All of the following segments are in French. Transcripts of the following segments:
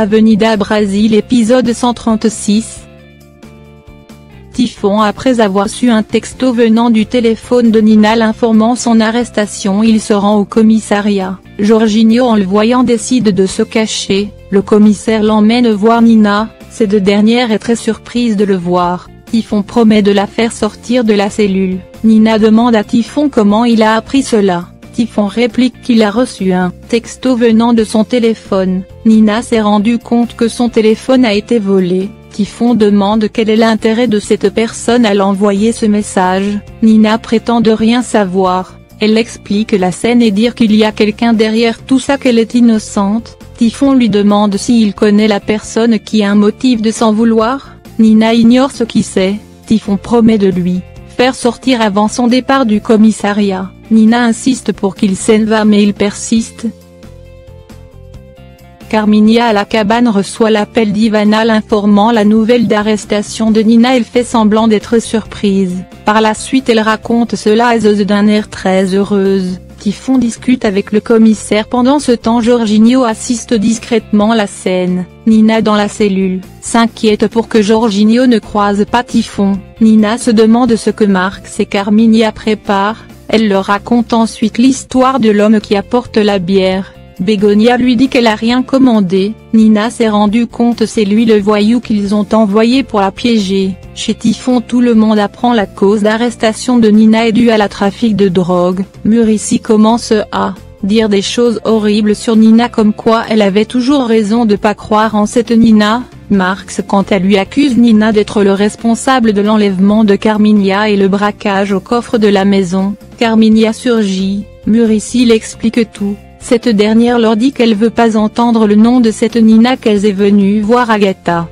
Avenida Brasil épisode 136 Typhon Après avoir su un texto venant du téléphone de Nina l'informant son arrestation il se rend au commissariat, Jorginho en le voyant décide de se cacher, le commissaire l'emmène voir Nina, cette dernière est très surprise de le voir, Typhon promet de la faire sortir de la cellule, Nina demande à Typhon comment il a appris cela. Typhon réplique qu'il a reçu un texto venant de son téléphone, Nina s'est rendu compte que son téléphone a été volé, Typhon demande quel est l'intérêt de cette personne à l'envoyer ce message, Nina prétend de rien savoir, elle explique la scène et dire qu'il y a quelqu'un derrière tout ça qu'elle est innocente, Typhon lui demande s'il connaît la personne qui a un motif de s'en vouloir, Nina ignore ce qui c'est, Typhon promet de lui sortir avant son départ du commissariat, Nina insiste pour qu'il s'en va mais il persiste. Carminia à la cabane reçoit l'appel d'Ivana l'informant la nouvelle d'arrestation de Nina elle fait semblant d'être surprise, par la suite elle raconte cela à Zeus d'un air très heureuse. Typhon discute avec le commissaire pendant ce temps Jorginho assiste discrètement la scène, Nina dans la cellule, s'inquiète pour que Jorginho ne croise pas Typhon, Nina se demande ce que Marx et Carminia préparent, elle leur raconte ensuite l'histoire de l'homme qui apporte la bière, Bégonia lui dit qu'elle a rien commandé, Nina s'est rendu compte c'est lui le voyou qu'ils ont envoyé pour la piéger, chez Typhon tout le monde apprend la cause d'arrestation de Nina est due à la trafic de drogue, Murici commence à dire des choses horribles sur Nina comme quoi elle avait toujours raison de pas croire en cette Nina, Marx quant à lui accuse Nina d'être le responsable de l'enlèvement de Carminia et le braquage au coffre de la maison, Carminia surgit, Murici l'explique tout. Cette dernière leur dit qu'elle veut pas entendre le nom de cette Nina qu'elle est venue voir Agatha.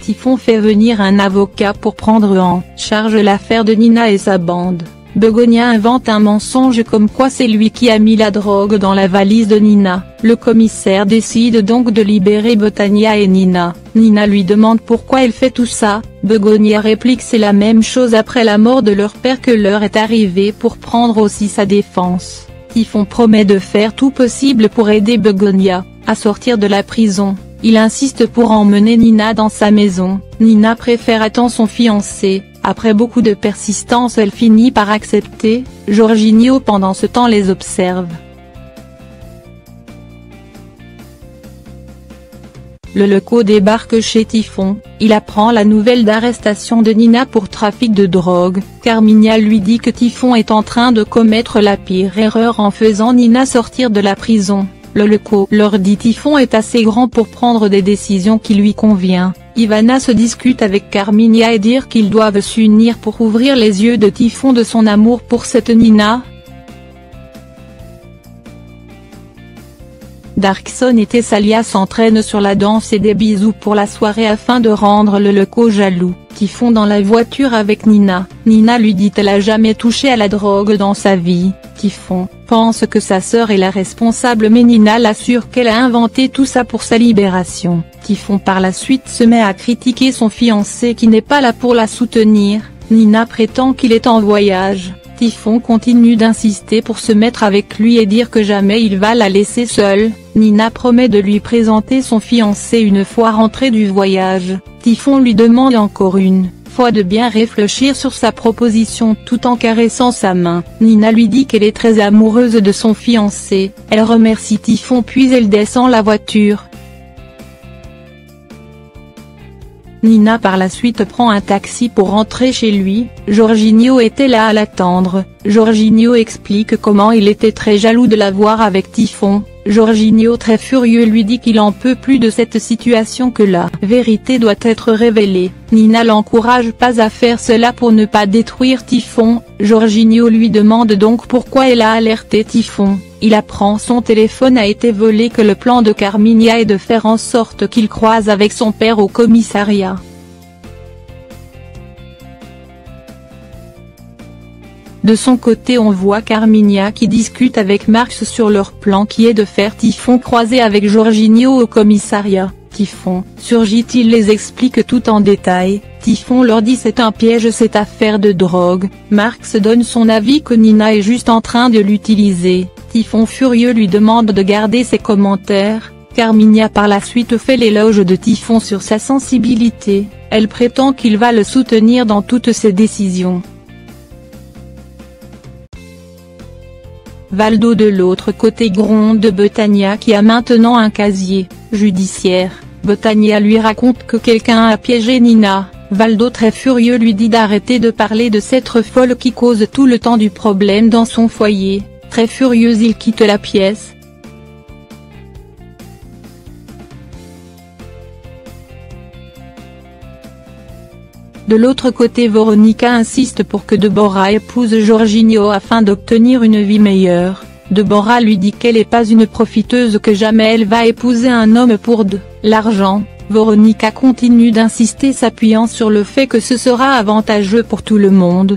Typhon fait venir un avocat pour prendre en charge l'affaire de Nina et sa bande. Begonia invente un mensonge comme quoi c'est lui qui a mis la drogue dans la valise de Nina, le commissaire décide donc de libérer Botania et Nina, Nina lui demande pourquoi elle fait tout ça, Begonia réplique c'est la même chose après la mort de leur père que l'heure est arrivée pour prendre aussi sa défense, Typhon promet de faire tout possible pour aider Begonia, à sortir de la prison, il insiste pour emmener Nina dans sa maison, Nina préfère attendre son fiancé, après beaucoup de persistance elle finit par accepter, Jorginho pendant ce temps les observe. Le Leco débarque chez Typhon, il apprend la nouvelle d'arrestation de Nina pour trafic de drogue, Carminia lui dit que Typhon est en train de commettre la pire erreur en faisant Nina sortir de la prison. Le Leco leur dit Typhon est assez grand pour prendre des décisions qui lui convient, Ivana se discute avec Carminia et dire qu'ils doivent s'unir pour ouvrir les yeux de Typhon de son amour pour cette Nina. Darkson et Tessalia s'entraînent sur la danse et des bisous pour la soirée afin de rendre le Leco jaloux, Typhon dans la voiture avec Nina, Nina lui dit elle a jamais touché à la drogue dans sa vie, Typhon, pense que sa sœur est la responsable mais Nina l'assure qu'elle a inventé tout ça pour sa libération. Typhon par la suite se met à critiquer son fiancé qui n'est pas là pour la soutenir, Nina prétend qu'il est en voyage, Typhon continue d'insister pour se mettre avec lui et dire que jamais il va la laisser seule, Nina promet de lui présenter son fiancé une fois rentré du voyage, Typhon lui demande encore une de bien réfléchir sur sa proposition tout en caressant sa main. Nina lui dit qu'elle est très amoureuse de son fiancé, elle remercie Typhon puis elle descend la voiture. Nina par la suite prend un taxi pour rentrer chez lui, Jorginho était là à l'attendre, Jorginho explique comment il était très jaloux de la voir avec Typhon, Jorginho très furieux lui dit qu'il en peut plus de cette situation que la vérité doit être révélée, Nina l'encourage pas à faire cela pour ne pas détruire Typhon, Jorginho lui demande donc pourquoi elle a alerté Typhon, il apprend son téléphone a été volé que le plan de Carminia est de faire en sorte qu'il croise avec son père au commissariat. De son côté on voit Carminia qui discute avec Marx sur leur plan qui est de faire Typhon croiser avec Jorginho au commissariat, Typhon, surgit-il les explique tout en détail, Typhon leur dit c'est un piège cette affaire de drogue, Marx donne son avis que Nina est juste en train de l'utiliser, Typhon furieux lui demande de garder ses commentaires, Carminia par la suite fait l'éloge de Typhon sur sa sensibilité, elle prétend qu'il va le soutenir dans toutes ses décisions. Valdo de l'autre côté gronde de Betania qui a maintenant un casier judiciaire, Betania lui raconte que quelqu'un a piégé Nina, Valdo très furieux lui dit d'arrêter de parler de cette folle qui cause tout le temps du problème dans son foyer, très furieux il quitte la pièce, De l'autre côté Veronica insiste pour que Deborah épouse Jorginho afin d'obtenir une vie meilleure. Deborah lui dit qu'elle n'est pas une profiteuse que jamais elle va épouser un homme pour de l'argent. Veronica continue d'insister s'appuyant sur le fait que ce sera avantageux pour tout le monde.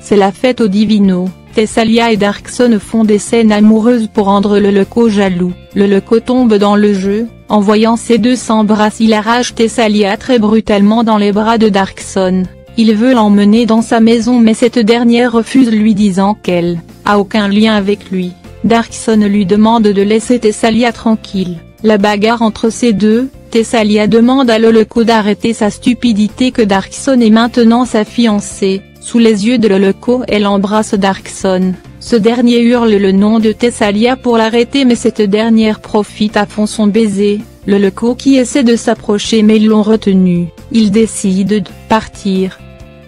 C'est la fête au Divino, Thessalia et Darkson font des scènes amoureuses pour rendre le Leco jaloux, le Leco tombe dans le jeu, en voyant ces deux s'embrasser il arrache Thessalia très brutalement dans les bras de Darkson. Il veut l'emmener dans sa maison mais cette dernière refuse lui disant qu'elle a aucun lien avec lui. Darkson lui demande de laisser Thessalia tranquille. La bagarre entre ces deux, Thessalia demande à Loloco d'arrêter sa stupidité que Darkson est maintenant sa fiancée. Sous les yeux de Loloco elle embrasse Darkson. Ce dernier hurle le nom de Thessalia pour l'arrêter mais cette dernière profite à fond son baiser, le Leco qui essaie de s'approcher mais l'ont retenu, il décide de partir.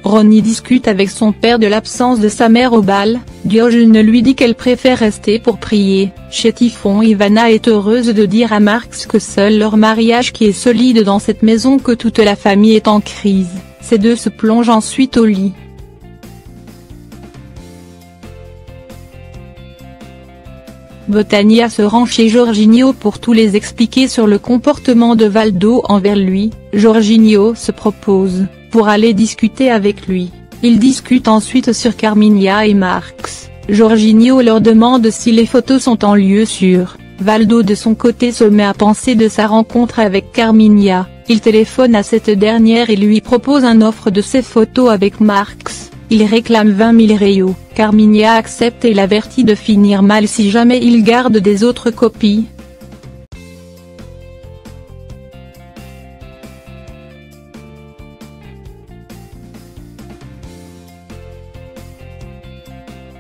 Ronnie discute avec son père de l'absence de sa mère au bal, Diogène lui dit qu'elle préfère rester pour prier, chez Typhon Ivana est heureuse de dire à Marx que seul leur mariage qui est solide dans cette maison que toute la famille est en crise, ces deux se plongent ensuite au lit. Botania se rend chez Jorginho pour tout les expliquer sur le comportement de Valdo envers lui, Jorginho se propose, pour aller discuter avec lui, ils discutent ensuite sur Carminia et Marx, Jorginho leur demande si les photos sont en lieu sûr, Valdo de son côté se met à penser de sa rencontre avec Carminia, il téléphone à cette dernière et lui propose un offre de ses photos avec Marx. Il réclame 20 000 rayos, Carminia accepte et l'avertit de finir mal si jamais il garde des autres copies.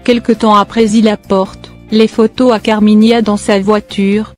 Quelque temps après il apporte, les photos à Carminia dans sa voiture,